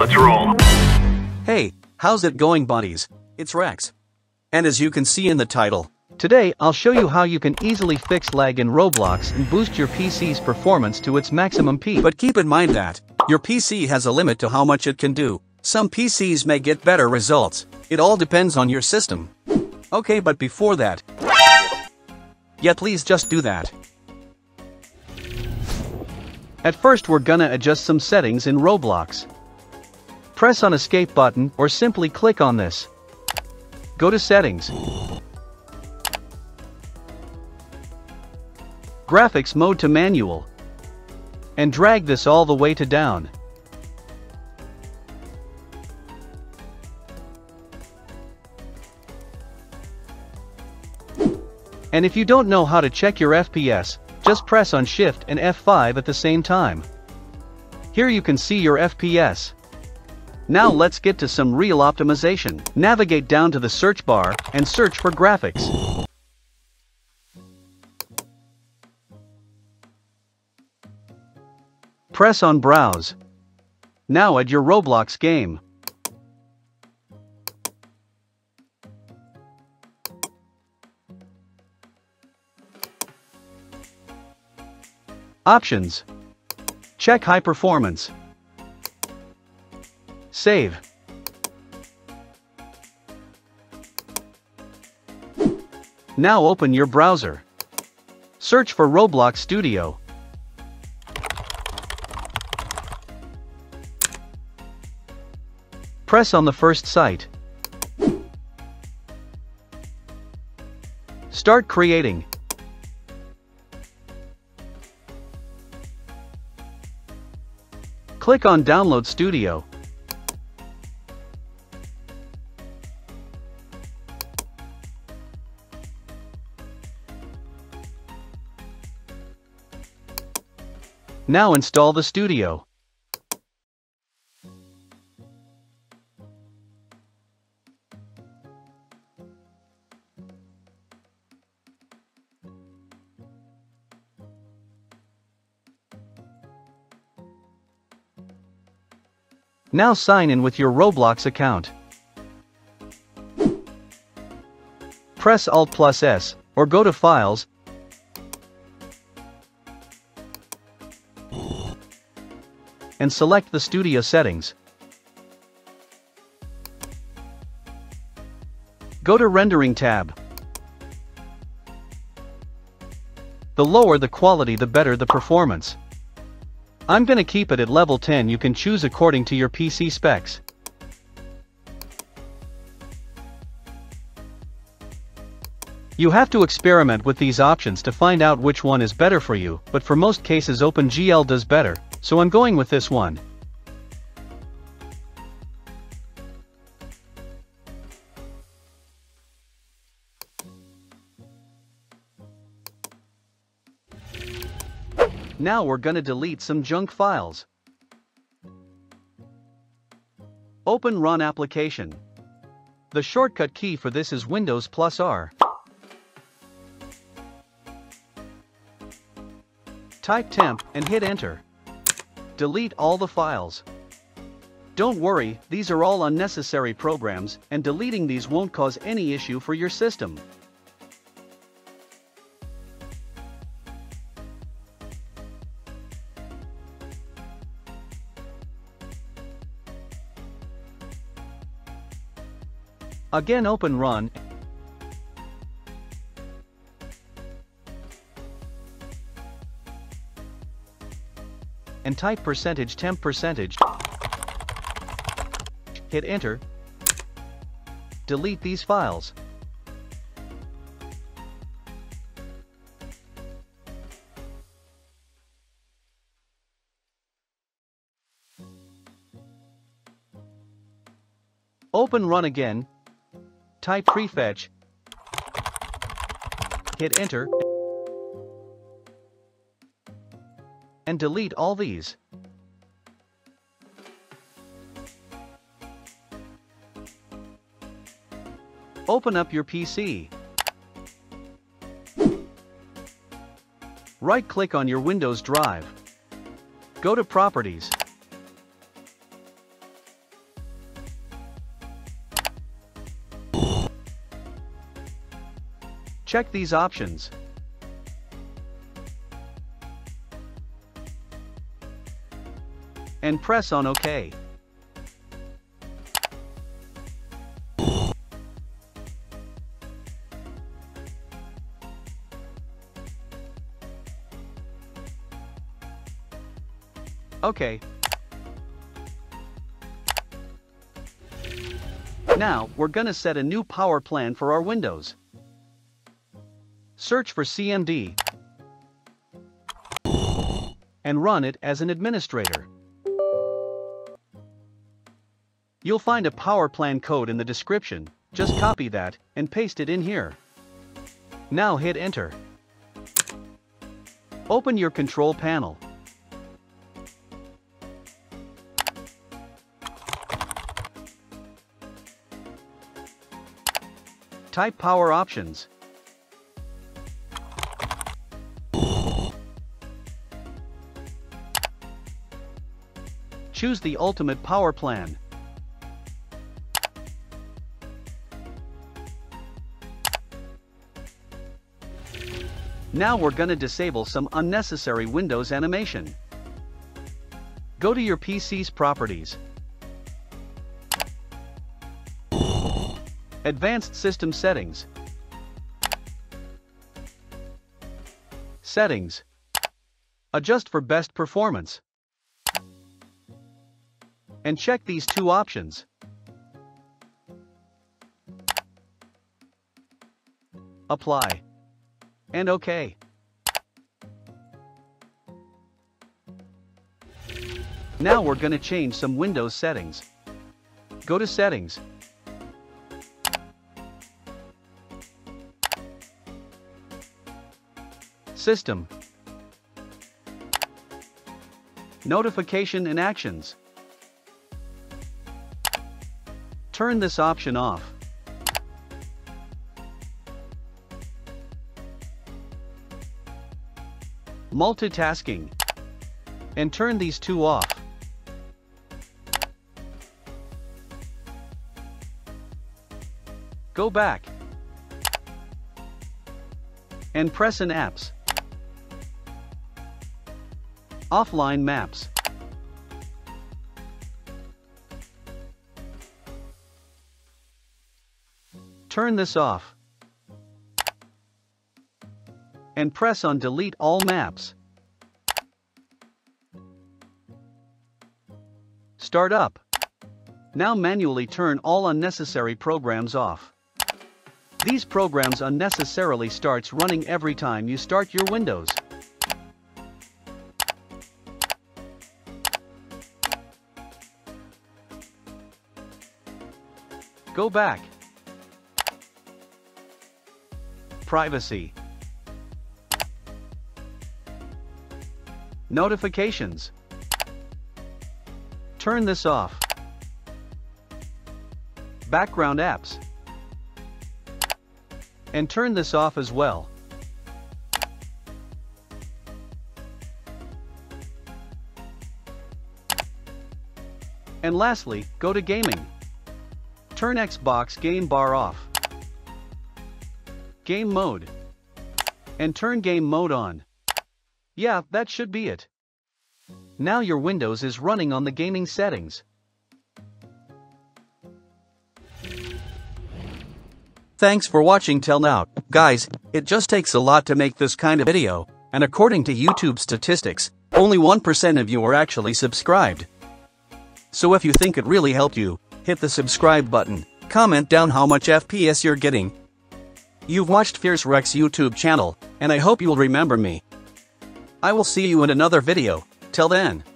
Let's roll. Hey, how's it going buddies? It's Rex. And as you can see in the title, today I'll show you how you can easily fix lag in Roblox and boost your PC's performance to its maximum peak. But keep in mind that, your PC has a limit to how much it can do. Some PCs may get better results, it all depends on your system. Okay but before that, yeah please just do that. At first we're gonna adjust some settings in Roblox. Press on escape button or simply click on this. Go to settings. Graphics mode to manual. And drag this all the way to down. And if you don't know how to check your FPS, just press on Shift and F5 at the same time. Here you can see your FPS. Now let's get to some real optimization. Navigate down to the search bar and search for graphics. Press on Browse. Now add your Roblox game. Options. Check high performance. Save. Now open your browser. Search for Roblox Studio. Press on the first site. Start creating. Click on Download Studio. Now install the studio. Now sign in with your Roblox account. Press Alt plus S, or go to Files, and select the studio settings. Go to Rendering tab. The lower the quality the better the performance. I'm gonna keep it at level 10 you can choose according to your PC specs. You have to experiment with these options to find out which one is better for you, but for most cases OpenGL does better, so I'm going with this one. Now we're gonna delete some junk files. Open Run Application. The shortcut key for this is Windows plus R. Type temp and hit enter. Delete all the files. Don't worry, these are all unnecessary programs, and deleting these won't cause any issue for your system. Again open run and type percentage temp percentage. Hit enter. Delete these files. Open run again. Type prefetch, hit enter, and delete all these. Open up your PC. Right-click on your Windows drive. Go to Properties. Check these options. And press on OK. Okay. Now, we're gonna set a new power plan for our Windows. Search for CMD and run it as an administrator. You'll find a power plan code in the description, just copy that and paste it in here. Now hit enter. Open your control panel. Type power options. Choose the ultimate power plan. Now we're gonna disable some unnecessary Windows animation. Go to your PC's properties. Advanced System Settings. Settings. Adjust for best performance. And check these two options. Apply. And OK. Now we're gonna change some Windows settings. Go to Settings. System Notification and Actions Turn this option off. Multitasking and turn these two off. Go back and press in apps. Offline maps. Turn this off. And press on Delete All Maps. Start up. Now manually turn all unnecessary programs off. These programs unnecessarily starts running every time you start your Windows. Go back. Privacy. Notifications. Turn this off. Background apps. And turn this off as well. And lastly, go to gaming. Turn Xbox game bar off. Game mode. And turn game mode on. Yeah, that should be it. Now your Windows is running on the gaming settings. Thanks for watching till now. Guys, it just takes a lot to make this kind of video, and according to YouTube statistics, only 1% of you are actually subscribed. So if you think it really helped you, hit the subscribe button, comment down how much FPS you're getting. You've watched Fierce Rex YouTube channel, and I hope you'll remember me. I will see you in another video, till then.